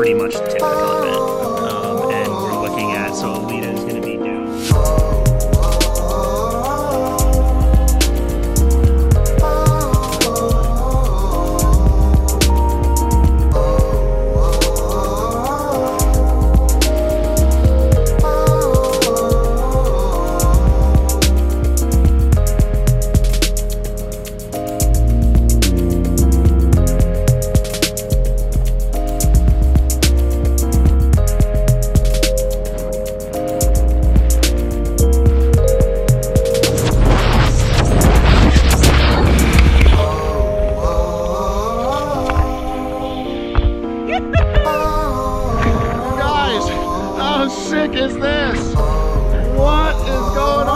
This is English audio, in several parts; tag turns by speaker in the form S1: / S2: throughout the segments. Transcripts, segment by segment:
S1: pretty much the typical event. Um, and we're looking at, so Alita is going to be What is
S2: going on?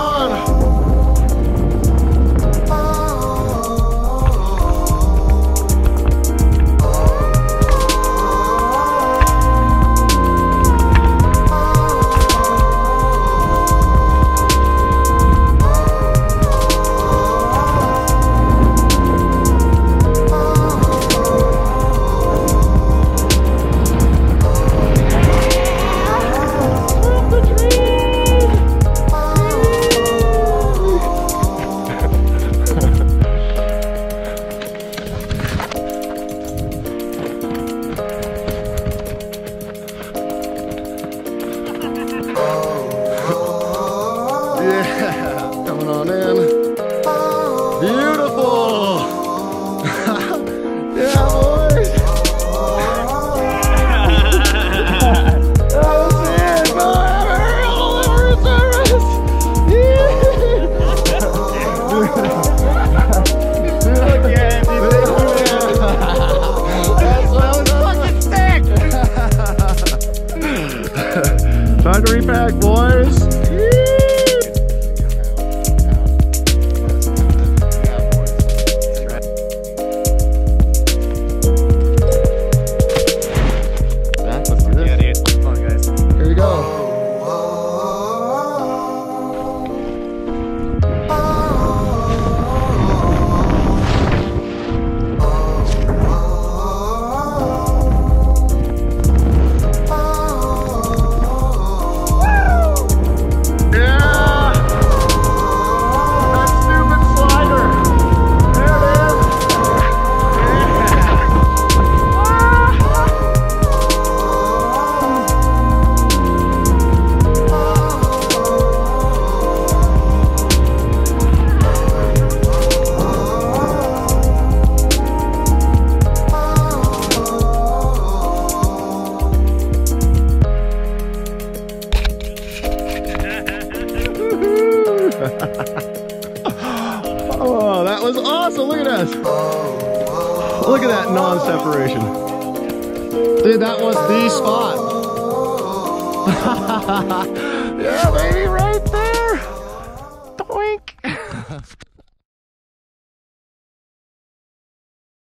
S1: Oh, that was awesome. Look at us. Look at that non-separation. Dude, that was the spot. yeah, baby, right there. Doink.